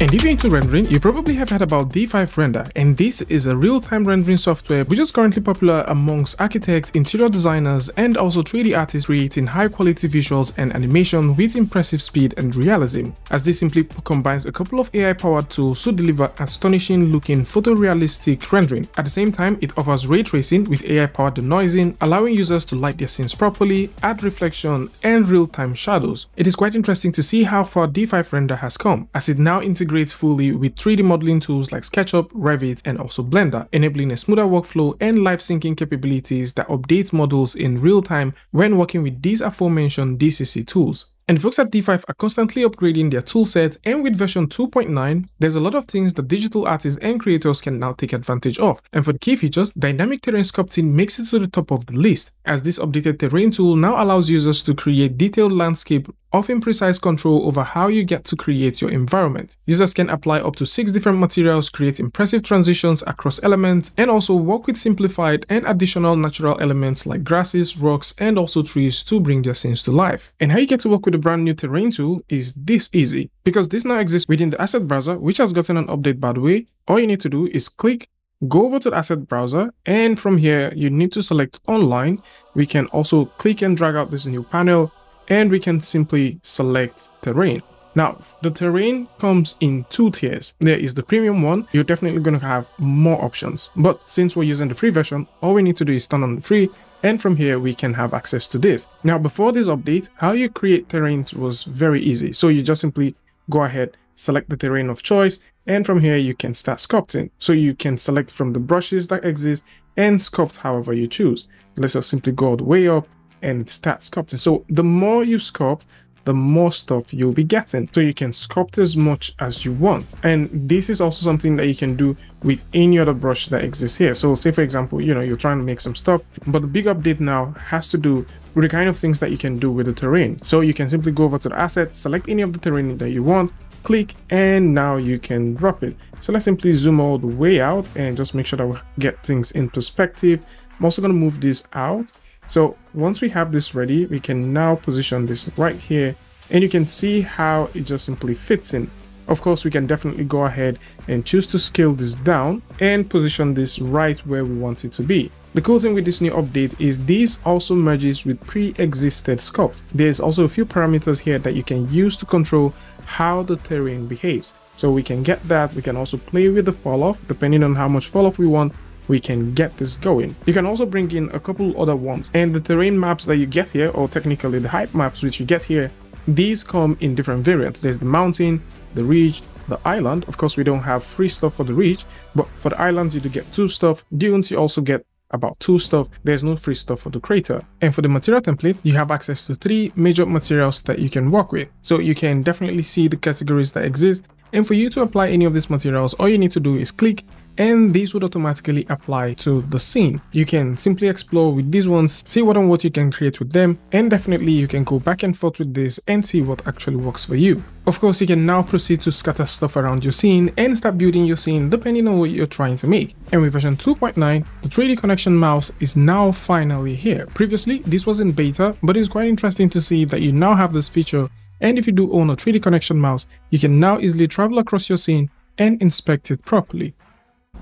And if you're into rendering, you probably have heard about D5 Render, and this is a real-time rendering software which is currently popular amongst architects, interior designers, and also 3D artists creating high-quality visuals and animation with impressive speed and realism, as this simply combines a couple of AI-powered tools to deliver astonishing-looking photorealistic rendering. At the same time, it offers ray tracing with AI-powered denoising, allowing users to light their scenes properly, add reflection, and real-time shadows. It is quite interesting to see how far D5 Render has come, as it now integrates integrates fully with 3D modeling tools like SketchUp, Revit, and also Blender, enabling a smoother workflow and live syncing capabilities that update models in real time when working with these aforementioned DCC tools. And folks at D5 are constantly upgrading their toolset and with version 2.9, there's a lot of things that digital artists and creators can now take advantage of. And for the key features, dynamic terrain sculpting makes it to the top of the list, as this updated terrain tool now allows users to create detailed landscape offering precise control over how you get to create your environment. Users can apply up to 6 different materials, create impressive transitions across elements, and also work with simplified and additional natural elements like grasses, rocks, and also trees to bring their scenes to life. And how you get to work with the brand new terrain tool is this easy, because this now exists within the asset browser, which has gotten an update by the way. All you need to do is click go over to the asset browser and from here you need to select online we can also click and drag out this new panel and we can simply select terrain. Now, the terrain comes in two tiers. There is the premium one. You're definitely going to have more options. But since we're using the free version, all we need to do is turn on the free and from here we can have access to this. Now, before this update, how you create terrains was very easy. So you just simply go ahead, select the terrain of choice, and from here you can start sculpting. So you can select from the brushes that exist and sculpt however you choose. Let's just simply go all the way up and start sculpting. So the more you sculpt, the more stuff you'll be getting. So you can sculpt as much as you want. And this is also something that you can do with any other brush that exists here. So say for example, you know, you're trying to make some stuff, but the big update now has to do with the kind of things that you can do with the terrain. So you can simply go over to the asset, select any of the terrain that you want, click, and now you can drop it. So let's simply zoom all the way out and just make sure that we get things in perspective. I'm also to move this out so once we have this ready, we can now position this right here and you can see how it just simply fits in. Of course, we can definitely go ahead and choose to scale this down and position this right where we want it to be. The cool thing with this new update is this also merges with pre-existed sculpt. There's also a few parameters here that you can use to control how the terrain behaves. So we can get that, we can also play with the fall off depending on how much fall off we want we can get this going. You can also bring in a couple other ones and the terrain maps that you get here or technically the height maps which you get here these come in different variants. There's the mountain, the ridge, the island. Of course, we don't have free stuff for the ridge, but for the islands, you do get two stuff. Dunes, you also get about two stuff. There's no free stuff for the crater. And for the material template, you have access to three major materials that you can work with. So you can definitely see the categories that exist. And for you to apply any of these materials, all you need to do is click and these would automatically apply to the scene. You can simply explore with these ones, see what and what you can create with them, and definitely you can go back and forth with this and see what actually works for you. Of course, you can now proceed to scatter stuff around your scene and start building your scene depending on what you're trying to make. And with version 2.9, the 3D Connexion mouse is now finally here. Previously, this was in beta, but it's quite interesting to see that you now have this feature and if you do own a 3D Connexion mouse, you can now easily travel across your scene and inspect it properly.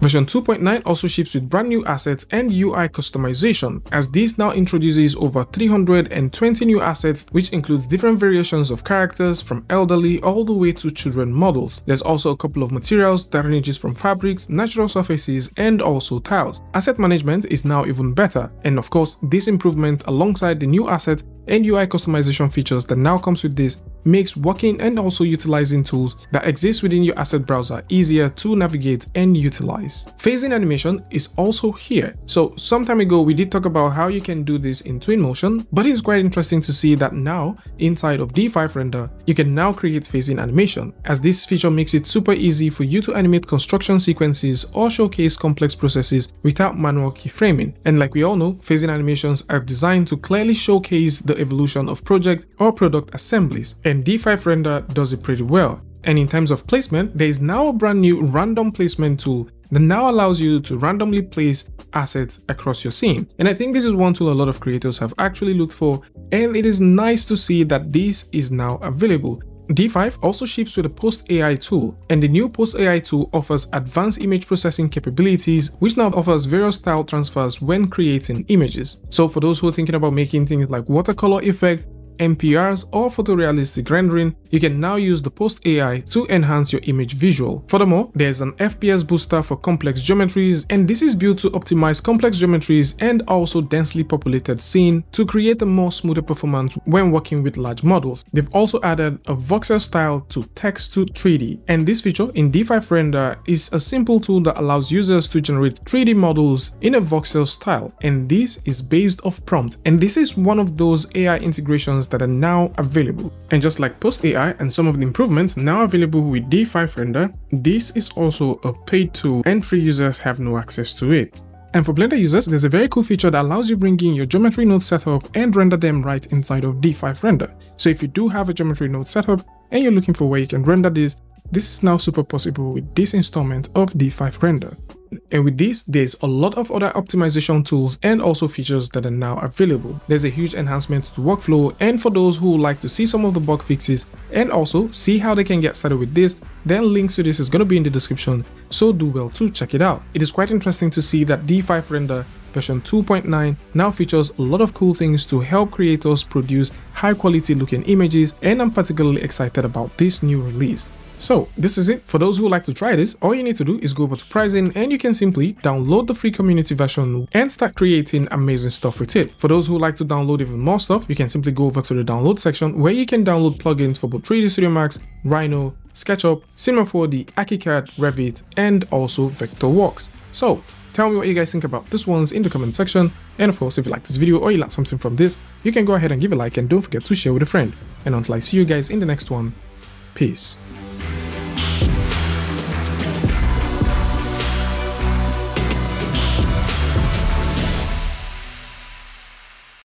Version 2.9 also ships with brand new assets and UI customization, as this now introduces over 320 new assets which includes different variations of characters from elderly all the way to children models. There's also a couple of materials that ranges from fabrics, natural surfaces and also tiles. Asset management is now even better and of course this improvement alongside the new asset and UI customization features that now comes with this makes working and also utilizing tools that exist within your asset browser easier to navigate and utilize. Phasing animation is also here. So some time ago we did talk about how you can do this in Twinmotion, but it's quite interesting to see that now inside of D5 Render, you can now create phasing animation as this feature makes it super easy for you to animate construction sequences or showcase complex processes without manual keyframing. And like we all know, phasing animations are designed to clearly showcase the evolution of project or product assemblies and and D5 Render does it pretty well. And in terms of placement, there is now a brand new random placement tool that now allows you to randomly place assets across your scene. And I think this is one tool a lot of creators have actually looked for and it is nice to see that this is now available D5 also ships with a Post AI tool, and the new Post AI tool offers advanced image processing capabilities, which now offers various style transfers when creating images. So for those who are thinking about making things like watercolor effect, NPRs or photorealistic rendering, you can now use the Post AI to enhance your image visual. Furthermore, there's an FPS booster for complex geometries and this is built to optimize complex geometries and also densely populated scene to create a more smoother performance when working with large models. They've also added a voxel style to text to 3D and this feature in D5 Render is a simple tool that allows users to generate 3D models in a voxel style and this is based off prompt and this is one of those AI integrations that are now available. And just like Post AI and some of the improvements now available with D5 Render, this is also a paid tool and free users have no access to it. And for Blender users, there's a very cool feature that allows you bring in your geometry node setup and render them right inside of D5 Render. So if you do have a geometry node setup and you're looking for where you can render this, this is now super possible with this installment of D5 Render. And with this, there's a lot of other optimization tools and also features that are now available. There's a huge enhancement to workflow and for those who would like to see some of the bug fixes and also see how they can get started with this, then links to this is going to be in the description, so do well to check it out. It is quite interesting to see that D5 Render version 2.9 now features a lot of cool things to help creators produce high quality looking images and I'm particularly excited about this new release. So this is it. For those who like to try this, all you need to do is go over to pricing and you can simply download the free community version and start creating amazing stuff with it. For those who like to download even more stuff, you can simply go over to the download section where you can download plugins for both 3D Studio Max, Rhino, SketchUp, Cinema 4D, ArchiCAD, Revit, and also Vectorworks. So tell me what you guys think about this ones in the comment section. And of course, if you like this video or you like something from this, you can go ahead and give a like and don't forget to share with a friend. And until I see you guys in the next one, peace.